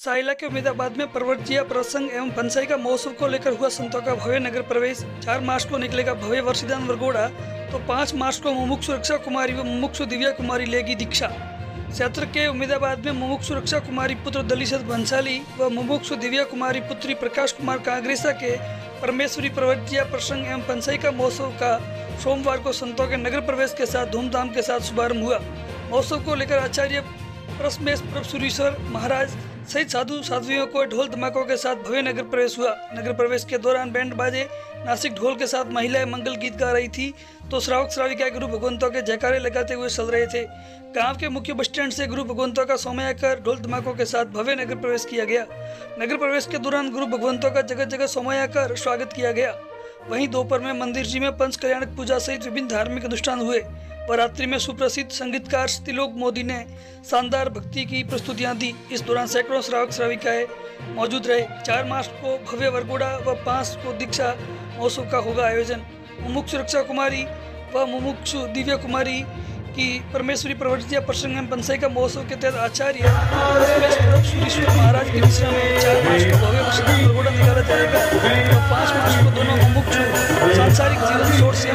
साइला के उम्मीदाबाद में पर्वतिया प्रसंग एवं पंचाई का महोत्सव को लेकर हुआ संतों का भव्य नगर प्रवेश। चार मार्च को निकलेगा भव्य वर्षिदान वरगोड़ा। तो पाँच मार्च को मुमुक्षु रक्षा कुमारी व मुमुक्षु दिव्या कुमारी लेगी दीक्षा। क्षेत्र के उम्मीदाबाद में मुमुक्षु रक्षा कुमारी पुत्र दलिशत भंसाली व मुमुक्ष दिव्या कुमारी पुत्री प्रकाश कुमार कांग्रेसा के परमेश्वरी प्रवर्तिया प्रसंग एवं पंचाई का महोत्सव का सोमवार को संतों के नगर प्रवेश के साथ धूमधाम के साथ शुभारंभ हुआ। महोत्सव को लेकर आचार्य परसमेश प्रभुरीश्वर महाराज सहित साधु साधुओं को ढोल धमाकों के साथ भव्य नगर प्रवेश हुआ। नगर प्रवेश के दौरान बैंड बाजे, नासिक ढोल के साथ महिलाएँ मंगल गीत गा रही थी तो श्रावक श्राविका गुरु भगवंतों के जयकारे लगाते हुए चल रहे थे। गाँव के मुख्य बस स्टैंड से गुरु भगवंतों का सोमया कर ढोल धमाकों के साथ भव्य नगर प्रवेश किया गया। नगर प्रवेश के दौरान गुरु भगवंतों का जगह जगह सोमया कर स्वागत किया गया। वहीं दोपहर में मंदिर जी में पंच कल्याणक पूजा सहित विभिन्न धार्मिक अनुष्ठान हुए। रात्रि में सुप्रसिद्ध संगीतकार तिलोक मोदी ने शानदार भक्ति की प्रस्तुतियाँ दी। इस दौरान सैकड़ों श्रावक श्राविकाएँ मौजूद रहे। चार मार्च को भव्य वरगोड़ा व पाँच को दीक्षा महोत्सव का होगा आयोजन। मुमुक्षु रक्षा कुमारी व मुमुक्ष दिव्या कुमारी की परमेश्वरी प्रवर्तिया प्रसंग एवं पंचाई का महोत्सव के तहत आचार्य महाराज के विषय में चार मार्च को भव्य निकाला जाएगा। सांसारिक जीवन छोड़ से